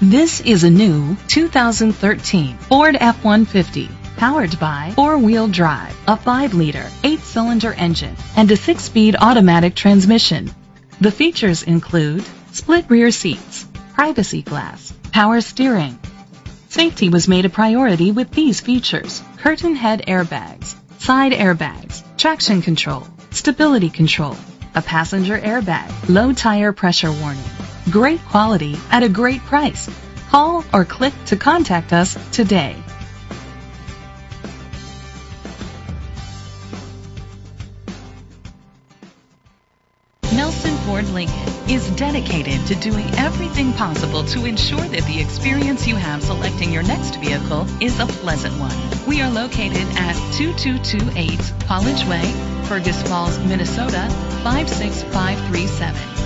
This is a new 2013 Ford F-150 powered by four-wheel drive, a 5-liter, 8-cylinder engine, and a 6-speed automatic transmission. The features include split rear seats, privacy glass, power steering. Safety was made a priority with these features. Curtain head airbags, side airbags, traction control, stability control, a passenger airbag, low tire pressure warning. Great quality at a great price. Call or click to contact us today. Nelson Ford Lincoln is dedicated to doing everything possible to ensure that the experience you have selecting your next vehicle is a pleasant one. We are located at 2228 College Way, Fergus Falls, Minnesota 56537.